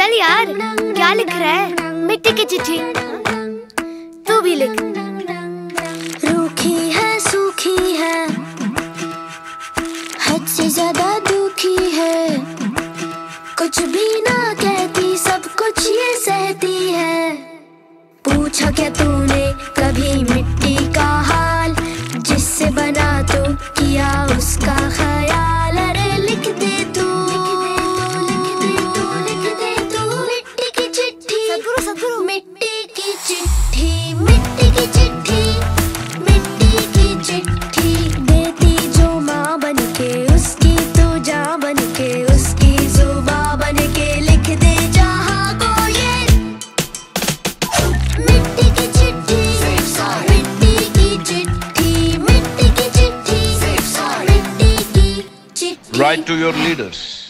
चल यार, क्या लिख रहा है? मिट्टी की चिट्ठी। तू भी लिख। रूखी है, सूखी है, हद से ज़्यादा दुखी है। कुछ भी ना कहती, सब कुछ ये सहती है। पूछा क्या तूने, कभी मिट्टी Write to your leaders.